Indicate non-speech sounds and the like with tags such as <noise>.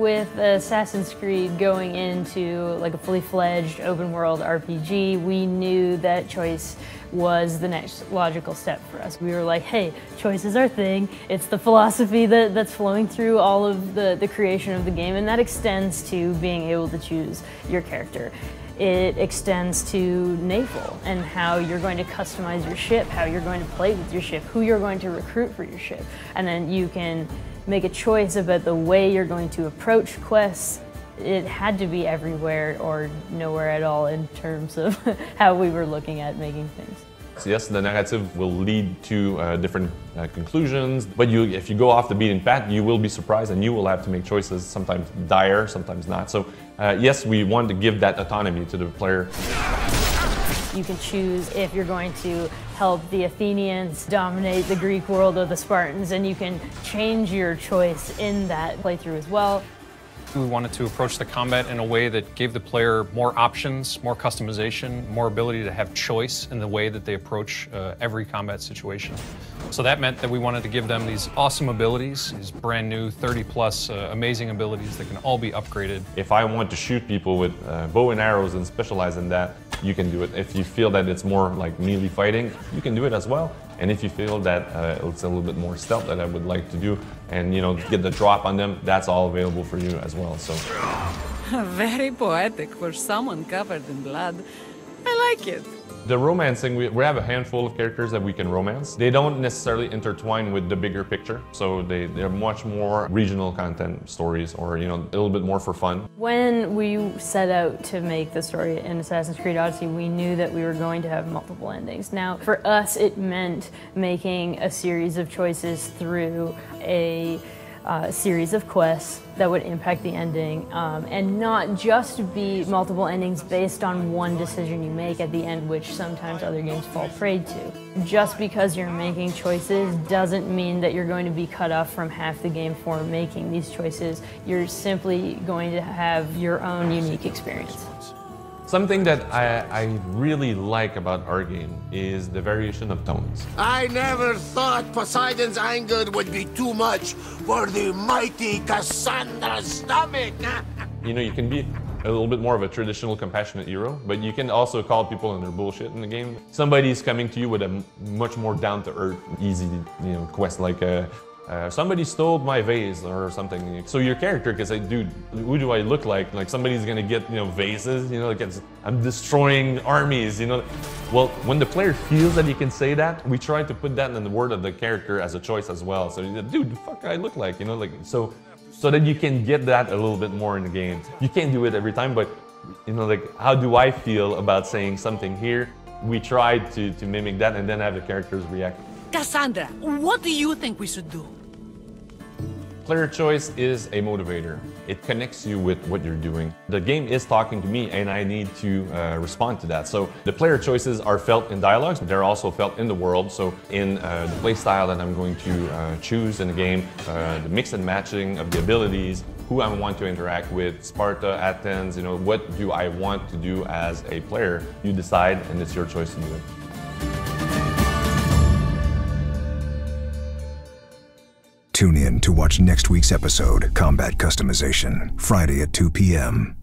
With Assassin's Creed going into like a fully fledged open world RPG, we knew that choice was the next logical step for us. We were like, hey, choice is our thing. It's the philosophy that, that's flowing through all of the, the creation of the game, and that extends to being able to choose your character. It extends to naval and how you're going to customize your ship, how you're going to play with your ship, who you're going to recruit for your ship. And then you can make a choice about the way you're going to approach quests. It had to be everywhere or nowhere at all in terms of <laughs> how we were looking at making things. So yes, the narrative will lead to uh, different uh, conclusions, but you, if you go off the beaten path, you will be surprised and you will have to make choices, sometimes dire, sometimes not. So uh, yes, we want to give that autonomy to the player. You can choose if you're going to help the Athenians dominate the Greek world or the Spartans, and you can change your choice in that playthrough as well. We wanted to approach the combat in a way that gave the player more options, more customization, more ability to have choice in the way that they approach uh, every combat situation. So that meant that we wanted to give them these awesome abilities, these brand new 30 plus uh, amazing abilities that can all be upgraded. If I want to shoot people with uh, bow and arrows and specialize in that, you can do it. If you feel that it's more like melee fighting, you can do it as well. And if you feel that uh, it's a little bit more stealth that I would like to do and you know get the drop on them, that's all available for you as well. So <laughs> very poetic for someone covered in blood. I like it. The romancing, we, we have a handful of characters that we can romance. They don't necessarily intertwine with the bigger picture, so they, they're much more regional content stories or, you know, a little bit more for fun. When we set out to make the story in Assassin's Creed Odyssey, we knew that we were going to have multiple endings. Now, for us, it meant making a series of choices through a uh, series of quests that would impact the ending um, and not just be multiple endings based on one decision you make at the end, which sometimes other games fall prey to. Just because you're making choices doesn't mean that you're going to be cut off from half the game for making these choices. You're simply going to have your own unique experience. Something that I, I, really like about our game is the variation of tones. I never thought Poseidon's anger would be too much for the mighty Kassandra's stomach. <laughs> you know, you can be a little bit more of a traditional compassionate hero, but you can also call people on their bullshit in the game. Somebody's coming to you with a much more down-to-earth, easy, you know, quest like a uh, somebody stole my vase or something. So your character can say, dude, who do I look like? Like somebody's gonna get, you know, vases, you know, like I'm destroying armies, you know. Well, when the player feels that he can say that, we try to put that in the word of the character as a choice as well. So, dude, the fuck I look like, you know, like, so, so that you can get that a little bit more in the game. You can't do it every time, but, you know, like, how do I feel about saying something here? We tried to, to mimic that and then have the characters react. Kassandra, what do you think we should do? Player choice is a motivator. It connects you with what you're doing. The game is talking to me and I need to uh, respond to that. So the player choices are felt in dialogues, but they're also felt in the world. So in uh, the play style that I'm going to uh, choose in the game, uh, the mix and matching of the abilities, who I want to interact with, Sparta, Athens, you know, what do I want to do as a player? You decide and it's your choice to do it. Tune in to watch next week's episode, Combat Customization, Friday at 2 p.m.